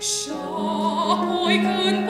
Și apoi când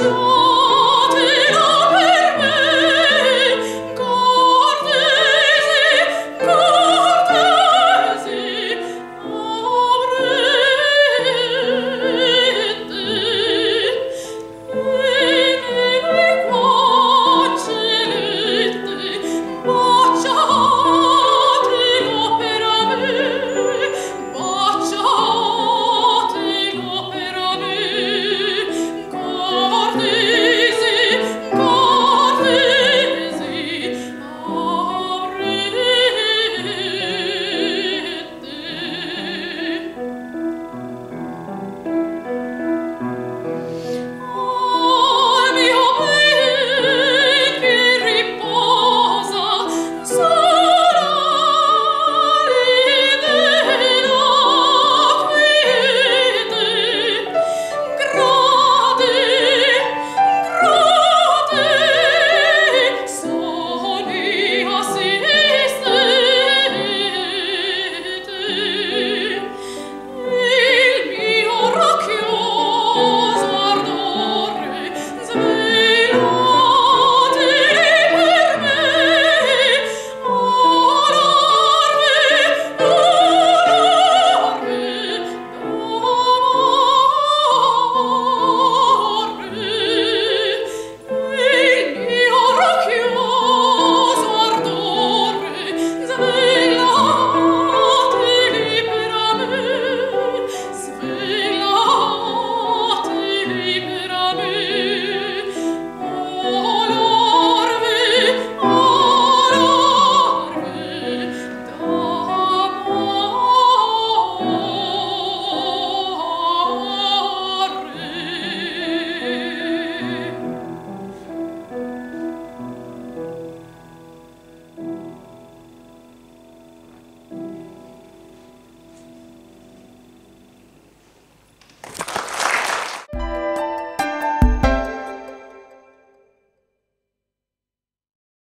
Oh.